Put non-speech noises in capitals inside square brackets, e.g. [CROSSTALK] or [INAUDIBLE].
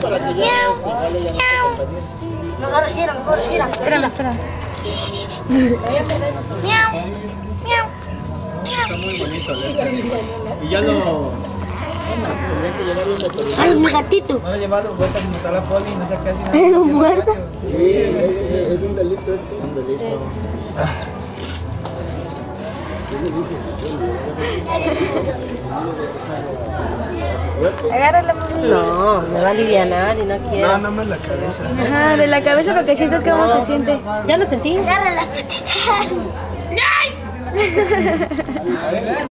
porque te Miau, miau. Mejor mejor recién. Espérame, espérame. Miau, miau. Está muy bonito, ¿eh? Y ya lo... Llevarlo un veterinario. Ay, mi gatito. No he llevado vueltas a matar a la poli, no sé qué hace. [LAUGHS] ¿Lo muerto? Sí, es, un delito esto. Un delito. [LAUGHS] Agárrala, mami. No, me va a aliviar y no quiero. No, no me la cabeza. Ajá, de la cabeza para que sientas cómo se siente. Ya lo sentí. Agarra las patitas. [LAUGHS] [LAUGHS]